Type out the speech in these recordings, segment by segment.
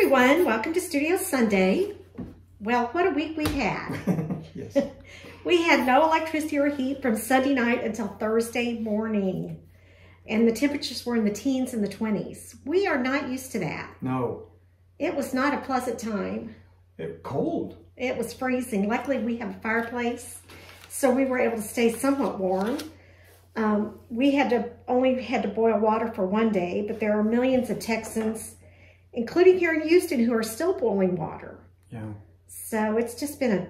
everyone. Welcome to Studio Sunday. Well, what a week we've had. yes. We had no electricity or heat from Sunday night until Thursday morning. And the temperatures were in the teens and the 20s. We are not used to that. No. It was not a pleasant time. It cold. It was freezing. Luckily, we have a fireplace, so we were able to stay somewhat warm. Um, we had to only had to boil water for one day, but there are millions of Texans, including here in Houston, who are still boiling water. Yeah. So it's just been a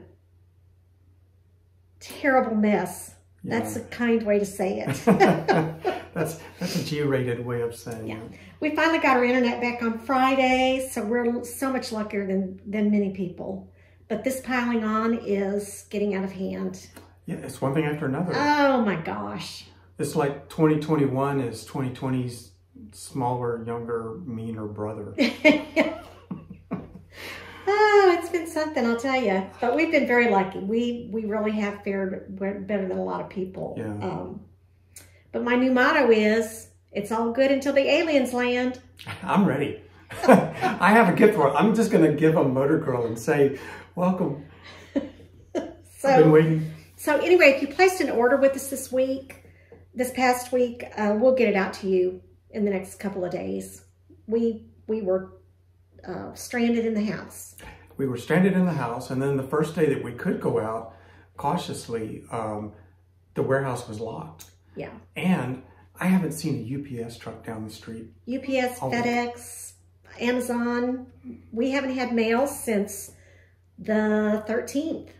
terrible mess. Yeah. That's a kind way to say it. that's that's a G-rated way of saying Yeah. it. we finally got our internet back on Friday, so we're so much luckier than, than many people. But this piling on is getting out of hand. Yeah, it's one thing after another. Oh my gosh. it's like 2021 is 2020's smaller, younger, meaner brother. Oh, it's been something, I'll tell you. But we've been very lucky. We we really have fared better than a lot of people. Yeah. Um, but my new motto is, it's all good until the aliens land. I'm ready. I have a gift for it. I'm just going to give a Motor Girl and say, welcome. I've been So, waiting. so anyway, if you placed an order with us this week, this past week, uh, we'll get it out to you in the next couple of days. We we were uh, stranded in the house. We were stranded in the house, and then the first day that we could go out cautiously, um, the warehouse was locked. Yeah. And I haven't seen a UPS truck down the street. UPS. FedEx, Amazon. We haven't had mail since the 13th,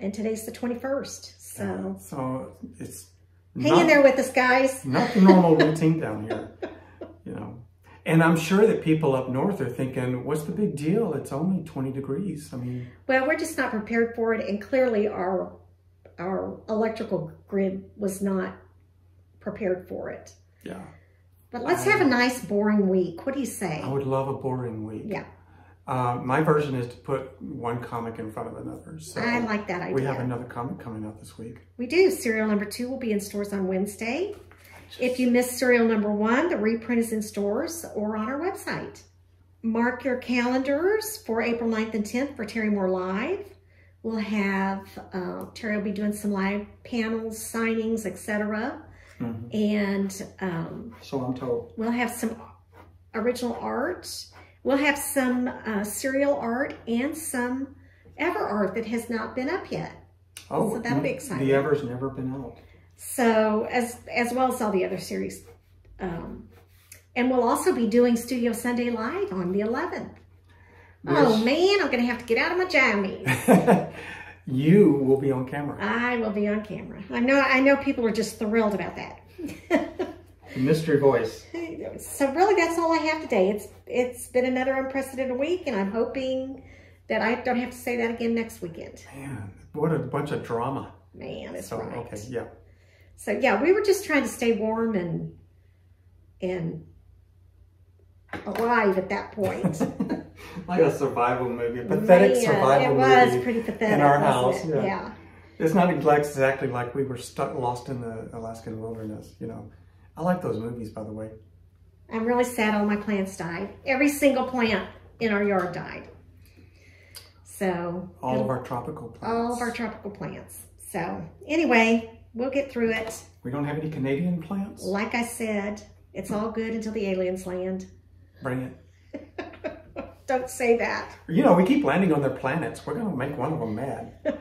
and today's the 21st. So So it's hang in there with us, guys. not the normal routine down here, you know. And I'm sure that people up north are thinking, what's the big deal? It's only 20 degrees. I mean, Well, we're just not prepared for it, and clearly our our electrical grid was not prepared for it. yeah. But let's have a nice, boring week. What do you say? I would love a boring week. Yeah, Uh, my version is to put one comic in front of another. So I like that idea. we have another comic coming out this week. We do. Serial number two will be in stores on Wednesday. If you missed serial number one, the reprint is in stores or on our website. Mark your calendars for April 9th and 10th for Terry Moore Live. We'll have, uh, Terry will be doing some live panels, signings, etc. Mhm. And um, So I'm told. we'll have some original art. We'll have some uh, serial art and some ever art that has not been up yet. Oh, So that'll be exciting. The Ever's never been out. So as as well as all the other series. Um, and we'll also be doing Studio Sunday Live on the 11th. Oh man, I'm gonna have to get out of my jammies. you will be on camera. I will be on camera. I know I know people are just thrilled about that. Mystery voice. So really that's all I have today. It's it's been another unprecedented week and I'm hoping that I don't have to say that again next weekend. Man, what a bunch of drama. Man, it's So, right. okay, yeah. So yeah, we were just trying to stay warm and and alive at that point. like a survival movie, a pathetic Man, survival movie. It was movie. pretty pathetic in our house, it? yeah. It's not exactly like we were stuck, lost in the Alaskan wilderness, you know. I like those movies, by the way. I'm really sad all my plants died. Every single plant in our yard died. So All of our tropical plants. all of our tropical plants. So anyway, we'll get through it. We don't have any Canadian plants? Like I said, it's all good until the aliens land. Bring it. Don't say that. You know, we keep landing on their planets. We're going to make one of them mad.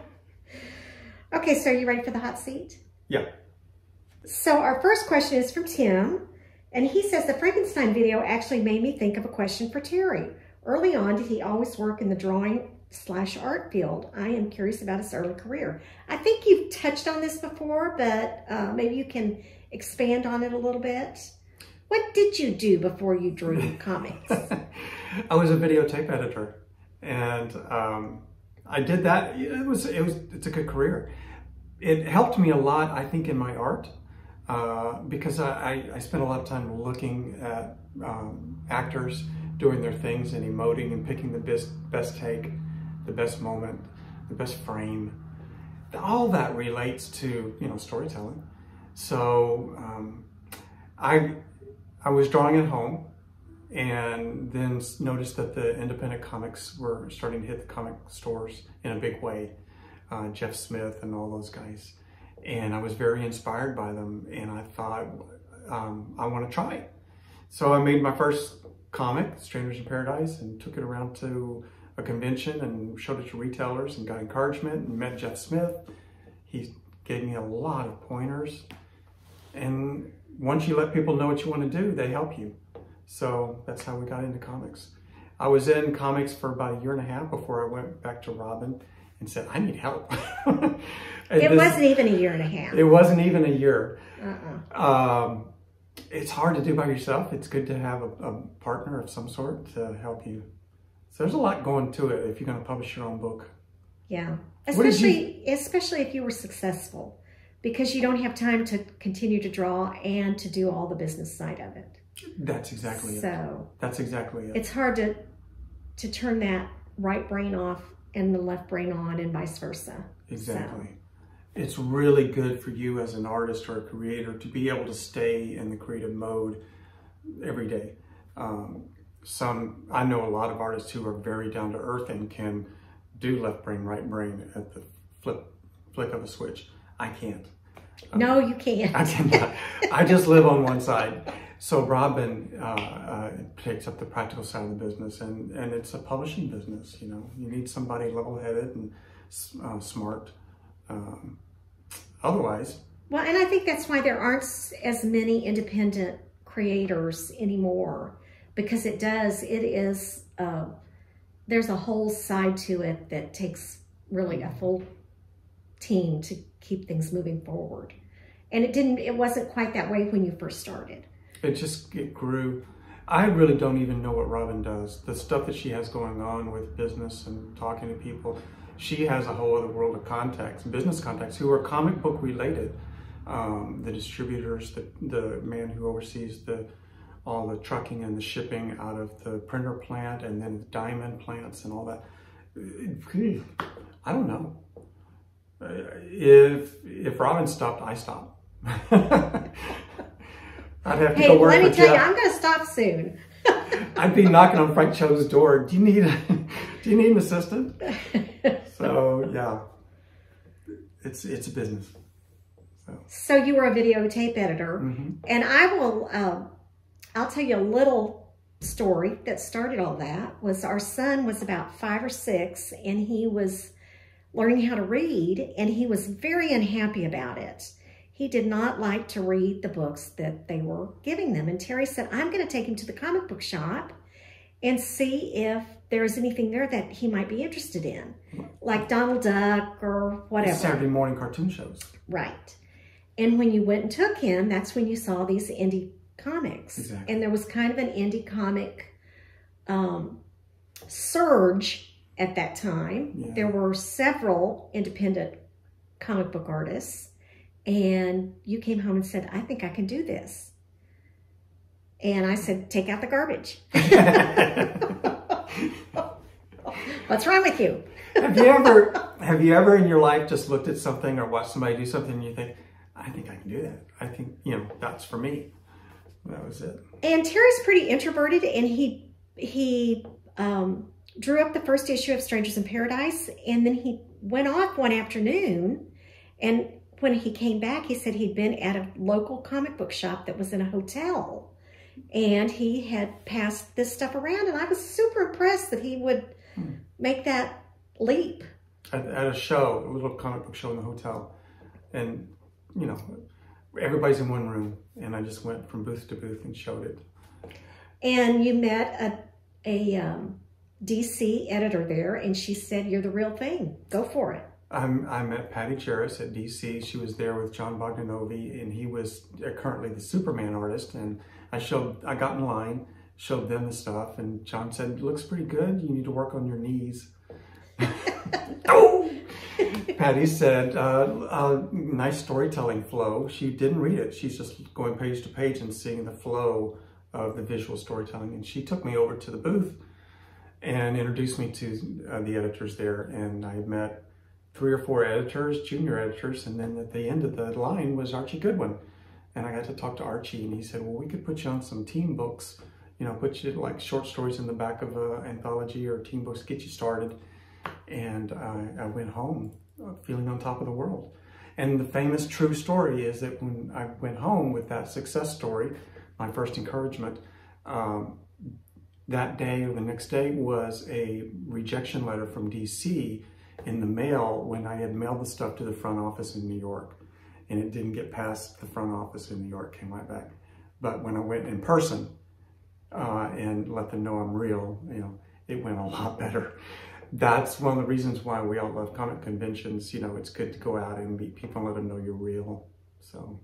Okay, so are you ready for the hot seat? Yeah. So our first question is from Tim, and he says the Frankenstein video actually made me think of a question for Terry. Early on, did he always work in the drawing slash art field? I am curious about his early career. I think you've touched on this before, but uh, maybe you can expand on it a little bit. What did you do before you drew comics? I was a videotape editor, and um, I did that. It was it was it's a good career. It helped me a lot, I think, in my art uh, because I, I, spent a lot of time looking at um, actors doing their things and emoting and picking the best best take, the best moment, the best frame. All that relates to you know storytelling. So um, I I was drawing at home and then noticed that the independent comics were starting to hit the comic stores in a big way. Uh, Jeff Smith and all those guys, and I was very inspired by them. And I thought, um, I want to try it. So I made my first comic, Strangers in Paradise, and took it around to a convention and showed it to retailers and got encouragement and met Jeff Smith. He gave me a lot of pointers. And once you let people know what you want to do, they help you. So that's how we got into comics. I was in comics for about a year and a half before I went back to Robyn and said, I need help. It this- wasn't even a year and a half. It wasn't even a year. Uh-uh. Um, it's hard to do by yourself. It's good to have a, a partner of some sort to help you. So there's a lot going to it if you're going to publish your own book. Yeah. You- Especially especially if you were successful. Because you don't have time to continue to draw and to do all the business side of it. That's exactly it. So That's exactly it. it's hard to to turn that right brain off and the left brain on and vice versa. Exactly. It's really good for you as an artist or a creator to be able to stay in the creative mode every day. Um, some I know a lot of artists who are very down to earth and can do left brain, right brain at the flip flick of a switch. I can't. No, you can't. I cannot. I just live on one side. So Robyn uh, uh, takes up the practical side of the business, and, and it's a publishing business. You know, you need somebody level-headed and uh, smart. Um, otherwise, Well, and I think that's why there aren't as many independent creators anymore because it does, it is, uh, there's a whole side to it that takes really a full team to keep things moving forward. And it didn't, it wasn't quite that way when you first started. It just it grew. I really don't even know what Robyn does. The stuff that she has going on with business and talking to people, she has a whole other world of contacts, business contacts who are comic book related. Um, the distributors, the the man who oversees the all the trucking and the shipping out of the printer plant and then the diamond plants and all that. I don't know. Uh, If if Robyn stopped, I stopped. I'd have to Hey, go work let me tell you, I'm going to stop soon. I'd be knocking on Frank Cho's door. Do you need a, do you need an assistant? So yeah, it's it's a business. So so you were a videotape editor, hmm and I will. Um, I'll tell you a little story that started all that. Was our son was about five or six, and he was learning how to read, and he was very unhappy about it. He did not like to read the books that they were giving them. And Terry said, "I'm going to take him to the comic book shop and see if there's anything there that he might be interested in, like Donald Duck or whatever." Saturday morning cartoon shows. Right. And when you went and took him, that's when you saw these indie comics. Exactly. And there was kind of an indie comic um, surge at that time. Yeah. There were several independent comic book artists. And you came home and said, I think I can do this. And I said, take out the garbage. What's wrong with you? have you ever have you ever in your life just looked at something or watched somebody do something and you think, I think I can do that. I think you know that's for me. That was it. And Terry's pretty introverted, and he he um, drew up the first issue of Strangers in Paradise, and then he went off one afternoon. And when he came back, he said he'd been at a local comic book shop that was in a hotel, and he had passed this stuff around. And I was super impressed that he would Hmm. make that leap. At, at a show, a little comic book show in the hotel, and you know everybody's in one room, and I just went from booth to booth and showed it. And you met a a um, DC editor there, and she said, "You're the real thing. Go for it." I'm, I met Patty Jeres at DC. She was there with Jon Bogdanove, and he was currently the Superman artist. And I showed, I got in line, showed them the stuff, and John said, "It looks pretty good. You need to work on your knees." oh! Patty said, uh, uh, "Nice storytelling flow." She didn't read it. She's just going page to page and seeing the flow of the visual storytelling. And she took me over to the booth and introduced me to uh, the editors there. And I met three or four editors, junior editors, and then at the end of the line was Archie Goodwin. And I got to talk to Archie, and he said, "Well, we could put you on some team books you know, put you like short stories in the back of an anthology or team books, get you started. And I, went home uh, feeling on top of the world. And the famous true story is that when I went home with that success story, my first encouragement, um, that day or the next day was a rejection letter from DC in the mail when I had mailed the stuff to the front office in New York. And it didn't get past the front office in New York, came right back. But when I went in person uh, and let them know I'm real, you know, it went a lot better. That's one of the reasons why we all love comic conventions. You know, it's good to go out and meet people and let them know you're real. So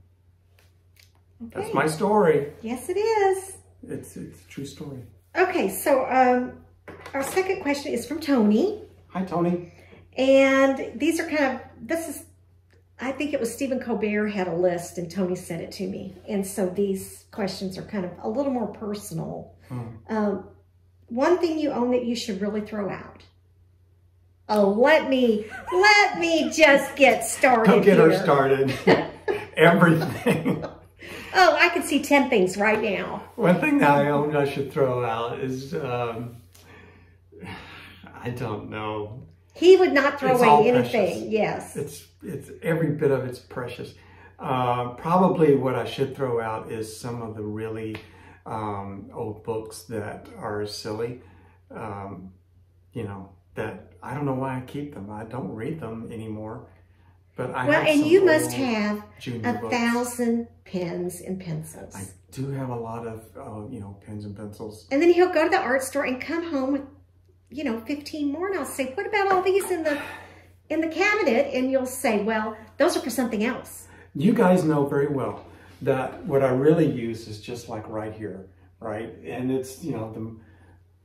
okay. that's my story. Yes, it is. It's, it's a true story. Okay, so um, our second question is from Tony. Hi, Tony. And these are kind of, this is, I think it was Stephen Colbert had a list and Tony sent it to me. And so these questions are kind of a little more personal. Hmm. Um, one thing you own that you should really throw out. Oh, let me, let me just get started Don't get here. her started. Everything. Oh, I can see 10 things right now. One thing that I own I should throw out is, um, I don't know. He would not throw it's away anything, precious. yes. It's, it's every bit of it's precious. Uh, probably what I should throw out is some of the really um, old books that are silly. Um, you know, that I don't know why I keep them. I don't read them anymore. But I well, and you must have a books. thousand pens and pencils. I do have a lot of, uh, you know, pens and pencils. And then he'll go to the art store and come home with, you know, 15 more. And I'll say, what about all these in the in the cabinet? And you'll say, well, those are for something else. You guys know very well that what I really use is just like right here, right? And it's, you know, the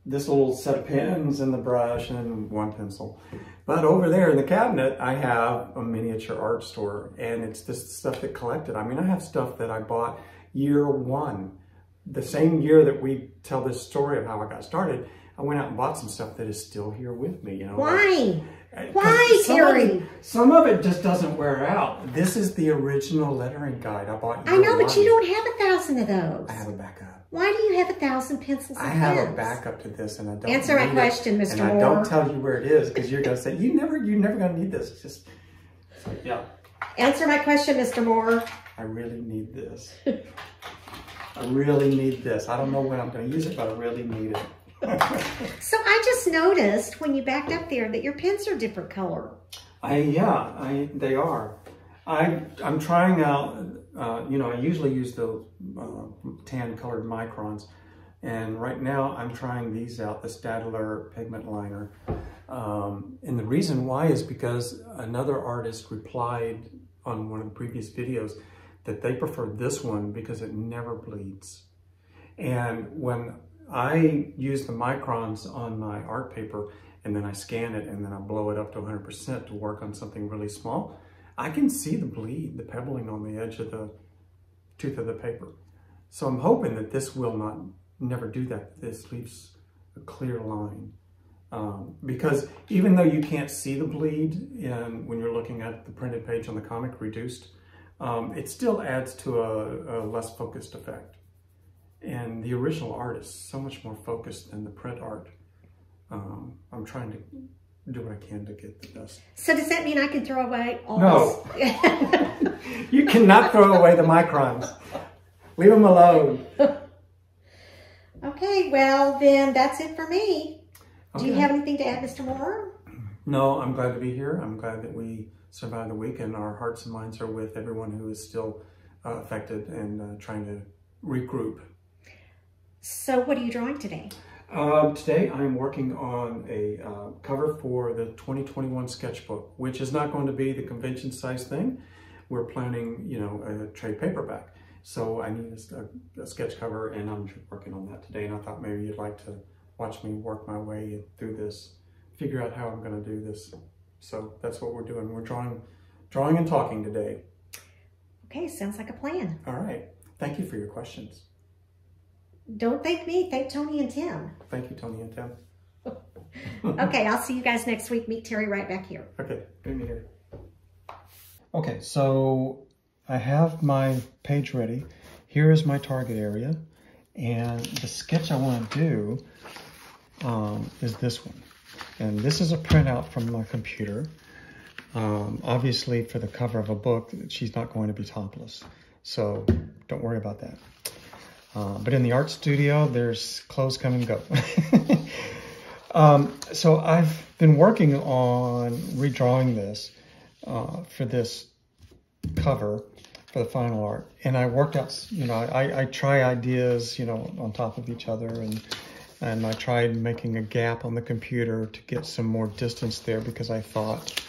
this little set of pens and the brush and one pencil. But over there in the cabinet, I have a miniature art store and it's this stuff that collected. I mean, I have stuff that I bought year one. The same year that we tell this story of how I got started, I went out and bought some stuff that is still here with me, you know. Why? Like, Why, Terry? Some of it just doesn't wear out. This is the original lettering guide I bought. I know, but you don't have a thousand of those. I have a backup. Why do you have a thousand pencils I have pens? a backup to this and I don't Answer my question, Mr. And Moore. I don't tell you where it is because you're going to say, you never, you're never going to need this. It's just, yeah. Answer my question, Mr. Moore. I really need this. I really need this. I don't know when I'm going to use it, but I really need it. so I just noticed when you backed up there that your pens are different color. I yeah, I they are. I I'm trying out uh, you know, I usually use the uh, tan colored microns. And right now I'm trying these out, the Staedtler pigment liner. Um, and the reason why is because another artist replied on one of the previous videos that they prefer this one because it never bleeds. And when I use the microns on my art paper and then I scan it and then I blow it up to 100% to work on something really small, I can see the bleed, the pebbling on the edge of the tooth of the paper. So I'm hoping that this will not never do that. This leaves a clear line. Um, because even though you can't see the bleed in, when you're looking at the printed page on the comic reduced, um, it still adds to a, a, less focused effect. And the original art is so much more focused than the print art. Um, I'm trying to do what I can to get the best. So does that mean I can throw away all No. you cannot throw away the microns. Leave them alone. okay, well then that's it for me. Okay. Do you have anything to add, Mr. Moore? No, I'm glad to be here. I'm glad that we survived the week and our hearts and minds are with everyone who is still uh, affected and uh, trying to regroup. So what are you drawing today? Um, today I'm working on a uh, cover for the 2021 sketchbook, which is not going to be the convention size thing. We're planning, you know, a trade paperback. So I need a, a, sketch cover and I'm working on that today. And I thought maybe you'd like to watch me work my way through this, figure out how I'm going to do this. So that's what we're doing. We're drawing, drawing and talking today. Okay, sounds like a plan. All right. Thank you for your questions. Don't thank me. Thank Tony and Tim. Thank you, Tony and Tim. okay, I'll see you guys next week. Meet Terry right back here. Okay, meet me here. Okay, so I have my page ready. Here is my target area. And the sketch I want to do um, is this one. And this is a printout from my computer. Um, obviously, for the cover of a book, she's not going to be topless. So don't worry about that. Uh, but in the art studio, there's clothes come and go. um, so I've been working on redrawing this uh, for this cover for the final art. And I worked out, you know, I, I try ideas, you know, on top of each other and and I tried making a gap on the computer to get some more distance there because I thought,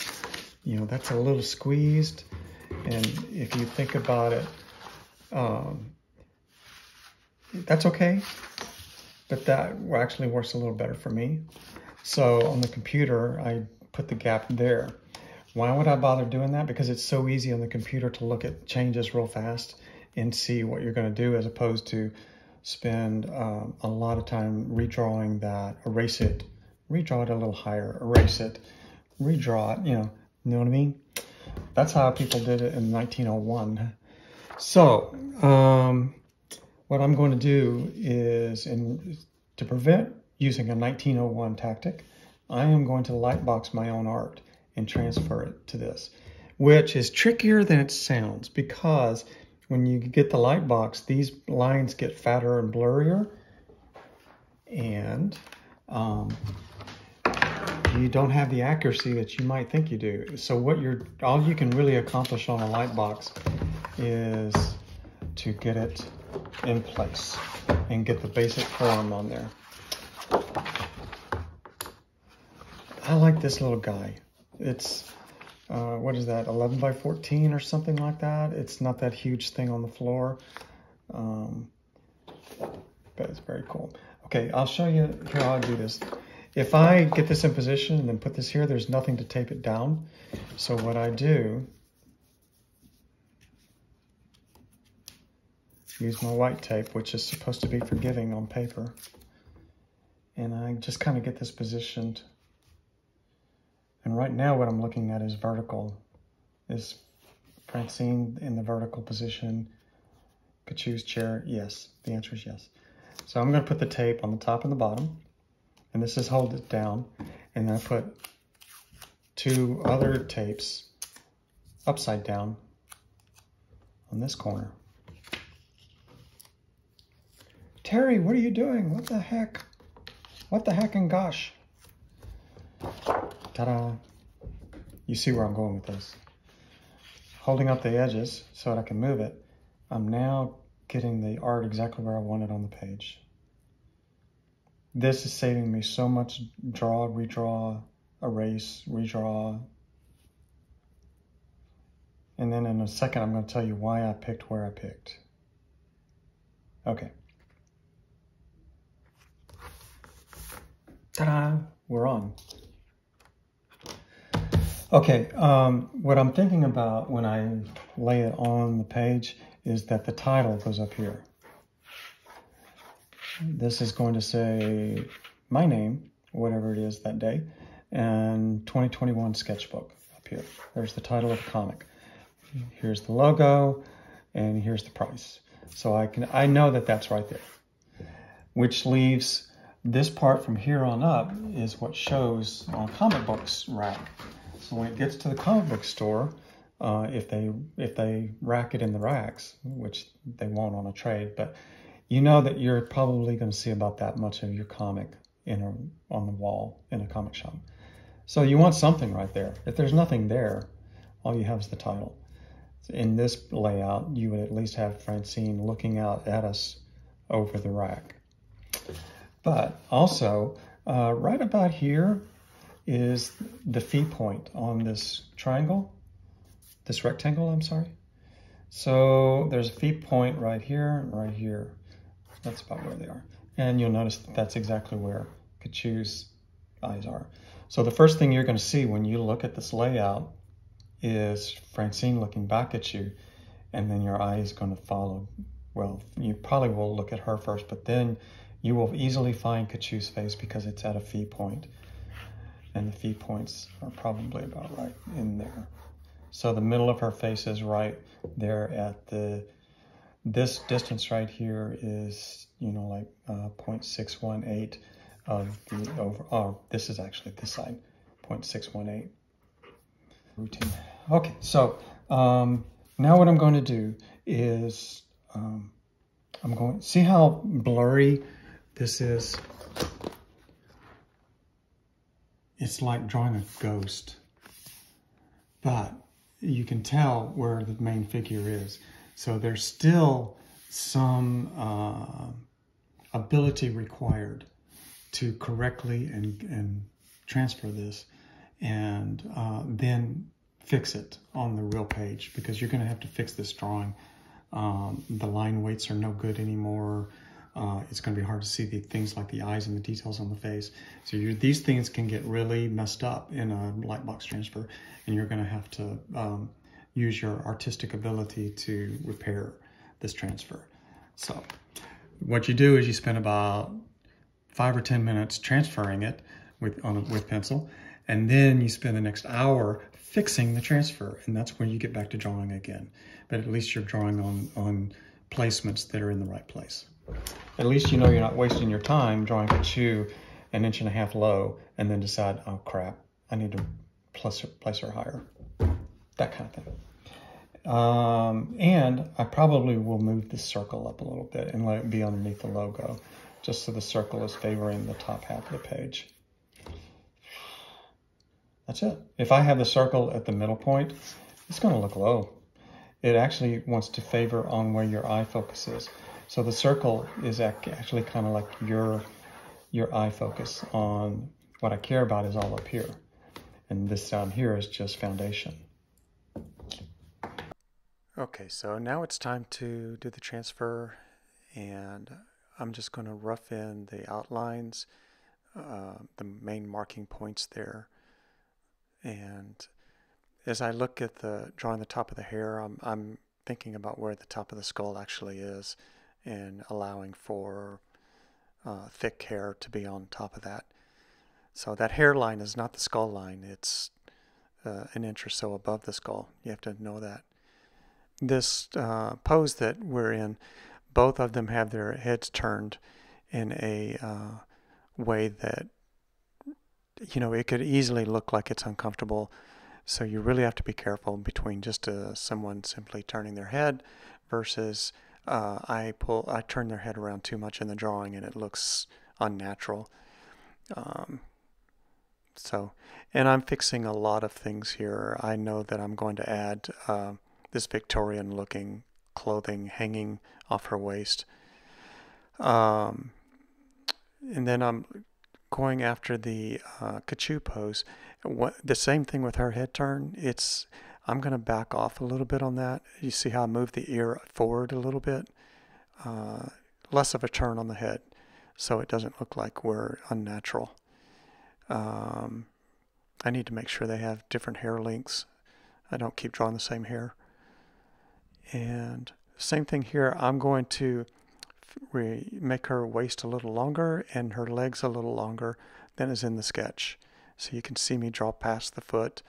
you know, that's a little squeezed. And if you think about it, um, that's okay. But that actually works a little better for me. So on the computer, I put the gap there. Why would I bother doing that? Because it's so easy on the computer to look at changes real fast and see what you're going to do as opposed to spend um, a lot of time redrawing that, erase it, redraw it a little higher, erase it, redraw it, you know, you know what I mean? That's how people did it in 1901. So, um, what I'm going to do is, in, to prevent using a 1901 tactic, I am going to lightbox my own art and transfer it to this, which is trickier than it sounds because when you get the lightbox, these lines get fatter and blurrier and um, you don't have the accuracy that you might think you do. So what you're, all you can really accomplish on a lightbox is to get it in place and get the basic form on there. I like this little guy. It's, uh, what is that, 11 by 14 or something like that. It's not that huge thing on the floor, um, but it's very cool. Okay, I'll show you here how I do this. If I get this in position and then put this here, there's nothing to tape it down. So what I do, use my white tape, which is supposed to be forgiving on paper. And I just kind of get this positioned and right now what I'm looking at is vertical. Is Francine in the vertical position? choose chair? Yes. The answer is yes. So I'm going to put the tape on the top and the bottom. And this is hold it down. And then I put two other tapes upside down on this corner. Terry, what are you doing? What the heck? What the heck and gosh? Ta-da! You see where I'm going with this. Holding up the edges so that I can move it, I'm now getting the art exactly where I want it on the page. This is saving me so much draw, redraw, erase, redraw. And then in a second, I'm going to tell you why I picked where I picked. Okay. Ta-da! We're on. Okay, um, what I'm thinking about when I lay it on the page is that the title goes up here. This is going to say my name, whatever it is that day, and 2021 sketchbook up here. There's the title of the comic. Here's the logo, and here's the price. So I can I know that that's right there, which leaves this part from here on up is what shows on comic books rack. So when it gets to the comic book store, uh, if they if they rack it in the racks, which they won't on a trade, but you know that you're probably going to see about that much of your comic in a, on the wall in a comic shop. So you want something right there. If there's nothing there, all you have is the title. In this layout, you would at least have Francine looking out at us over the rack. But also, uh, right about here, is the phi point on this triangle, this rectangle, I'm sorry. So there's a phi point right here and right here. That's about where they are. And you'll notice that that's exactly where Katchoo's eyes are. So the first thing you're going to see when you look at this layout is Francine looking back at you, and then your eye is going to follow. Well, you probably will look at her first, but then you will easily find Katchoo's face because it's at a phi point and the phi points are probably about right in there. So the middle of her face is right there at the this distance right here is, you know, like uh, 0.618 of the over, oh, this is actually this side, 0.618 routine. Okay, so um, now what I'm going to do is um, I'm going, see how blurry this is? It's like drawing a ghost, but you can tell where the main figure is. So there's still some uh, ability required to correctly and, and transfer this and uh, then fix it on the real page because you're going to have to fix this drawing. Um, the line weights are no good anymore. Uh, it's going to be hard to see the things like the eyes and the details on the face. So these things can get really messed up in a lightbox transfer, and you're going to have to um, use your artistic ability to repair this transfer. So what you do is you spend about five or 10 minutes transferring it with, on a, with pencil, and then you spend the next hour fixing the transfer, and that's when you get back to drawing again. But at least you're drawing on, on placements that are in the right place. At least you know you're not wasting your time drawing Katchoo an inch and a half low and then decide, oh crap, I need to place place her higher. That kind of thing. Um, and I probably will move the circle up a little bit and let it be underneath the logo, just so the circle is favoring the top half of the page. That's it. If I have the circle at the middle point, it's going to look low. It actually wants to favor on where your eye focus is. So the circle is actually kind of like your, your eye focus on what I care about is all up here. And this down here is just foundation. Okay, so now it's time to do the transfer and I'm just going to rough in the outlines, uh, the main marking points there. And as I look at the drawing the top of the hair, I'm, I'm thinking about where the top of the skull actually is and allowing for uh, thick hair to be on top of that. So that hairline is not the skull line, it's uh, an inch or so above the skull. You have to know that. This uh, pose that we're in, both of them have their heads turned in a uh, way that, you know, it could easily look like it's uncomfortable. So you really have to be careful between just uh, someone simply turning their head versus uh, I pull, I turn their head around too much in the drawing and it looks unnatural. Um, so, and I'm fixing a lot of things here. I know that I'm going to add uh, this Victorian looking clothing hanging off her waist. Um, and then I'm going after the uh, Katchoo pose. What, the same thing with her head turn. It's I'm going to back off a little bit on that. You see how I move the ear forward a little bit? Uh, less of a turn on the head so it doesn't look like we're unnatural. Um, I need to make sure they have different hair lengths. I don't keep drawing the same hair. And same thing here, I'm going to make her waist a little longer and her legs a little longer than is in the sketch. So you can see me draw past the foot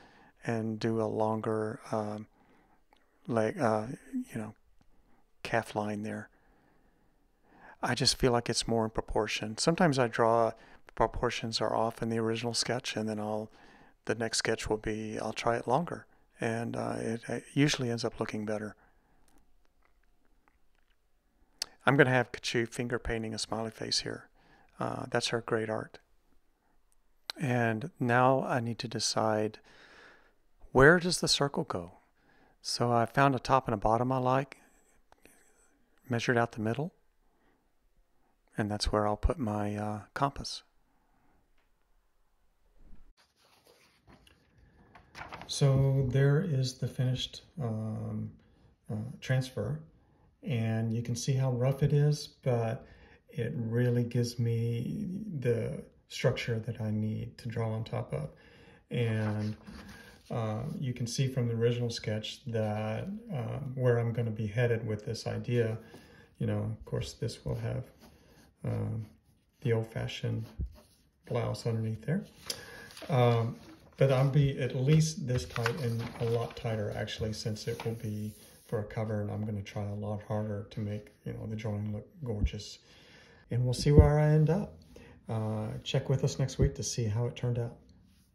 and do a longer um, leg, uh, you know, calf line there. I just feel like it's more in proportion. Sometimes I draw proportions are off in the original sketch, and then I'll the next sketch will be I'll try it longer, and uh, it, it usually ends up looking better. I'm going to have Katchoo finger painting a smiley face here. Uh, that's her great art. And now I need to decide where does the circle go? So I found a top and a bottom I like, measured out the middle, and that's where I'll put my uh, compass. So there is the finished um, uh, transfer, and you can see how rough it is, but it really gives me the structure that I need to draw on top of. And uh, you can see from the original sketch that uh, where I'm going to be headed with this idea, you know, of course this will have um, the old-fashioned blouse underneath there. Um, but I'll be at least this tight and a lot tighter actually since it will be for a cover and I'm going to try a lot harder to make, you know, the drawing look gorgeous. And we'll see where I end up. Uh, check with us next week to see how it turned out.